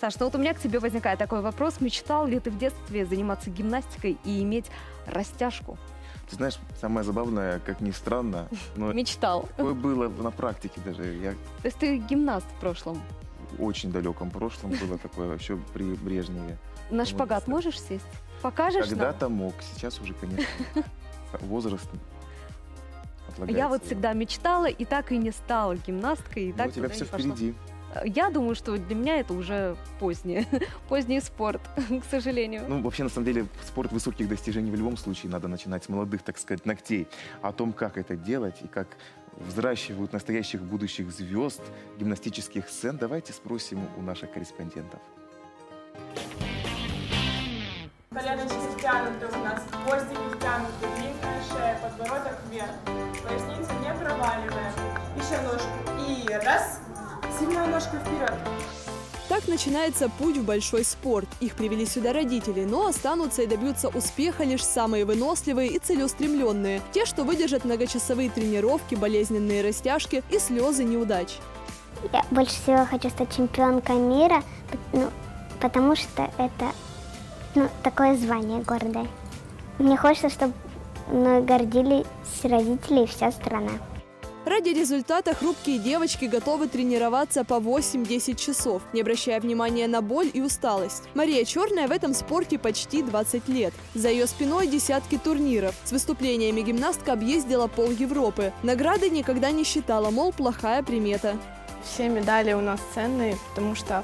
Саш, ну вот у меня к тебе возникает такой вопрос. Мечтал ли ты в детстве заниматься гимнастикой и иметь растяжку? Ты знаешь, самое забавное, как ни странно, но Мечтал. такое было на практике даже. Я То есть ты гимнаст в прошлом. в очень далеком прошлом было такое, еще при Брежневе. На шпагат можешь сесть? Покажешь? Когда-то мог, сейчас уже, конечно, возраст. Я вот всегда мечтала и так и не стала гимнасткой. И Ну, так у тебя все впереди. Я думаю, что для меня это уже позднее, поздний спорт, к сожалению. Ну, вообще, на самом деле, спорт высоких достижений в любом случае надо начинать с молодых, так сказать, ногтей. О том, как это делать и как взращивают настоящих будущих звезд гимнастических сцен, давайте спросим у наших корреспондентов. Коленочки втянуты у нас, гвоздики втянуты, длинная шея, подбородок вверх. Поясницу не проваливаем. Еще ножку. И раз. Сильная ножка вперед. Так начинается путь в большой спорт. Их привели сюда родители, но останутся и добьются успеха лишь самые выносливые и целеустремленные. Те, что выдержат многочасовые тренировки, болезненные растяжки и слезы неудач. Я больше всего хочу стать чемпионкой мира, ну, потому что это ну, такое звание гордое. Мне хочется, чтобы мной гордились родители и вся страна. Ради результата хрупкие девочки готовы тренироваться по 8-10 часов, не обращая внимания на боль и усталость. Мария Черная в этом спорте почти 20 лет. За ее спиной десятки турниров. С выступлениями гимнастка объездила пол Европы. Награды никогда не считала, мол, плохая примета. Все медали у нас ценные, потому что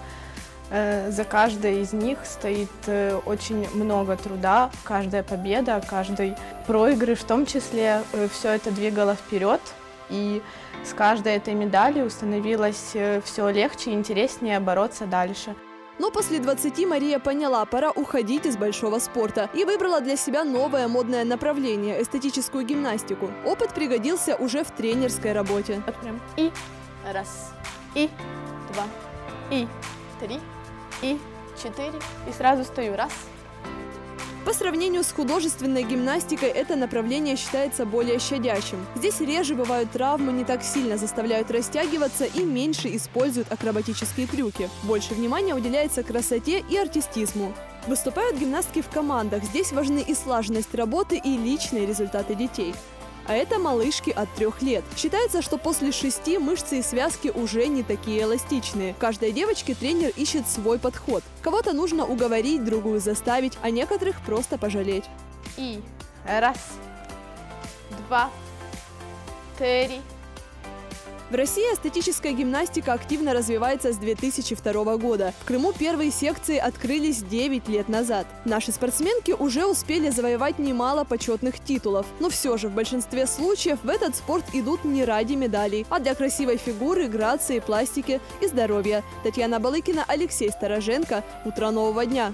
э, за каждой из них стоит э, очень много труда. Каждая победа, каждый проигрыш, в том числе, все это двигало вперед. И с каждой этой медалью становилось все легче и интереснее бороться дальше. Но после 20 Мария поняла, пора уходить из большого спорта и выбрала для себя новое модное направление – эстетическую гимнастику. Опыт пригодился уже в тренерской работе. Вот прям и раз, и два, и три, и четыре. И сразу стою. Раз, По сравнению с художественной гимнастикой это направление считается более щадящим. Здесь реже бывают травмы, не так сильно заставляют растягиваться и меньше используют акробатические трюки. Больше внимания уделяется красоте и артистизму. Выступают гимнастки в командах. Здесь важны и слаженность работы, и личные результаты детей. А это малышки от трех лет. Считается, что после шести мышцы и связки уже не такие эластичные. Каждой девочке тренер ищет свой подход. Кого-то нужно уговорить, другую заставить, а некоторых просто пожалеть. и раз, два, три. В России эстетическая гимнастика активно развивается с 2002 года. В Крыму первые секции открылись 9 лет назад. Наши спортсменки уже успели завоевать немало почетных титулов. Но все же в большинстве случаев в этот спорт идут не ради медалей, а для красивой фигуры, грации, пластики и здоровья. Татьяна Балыкина, Алексей Стороженко. Утро нового дня.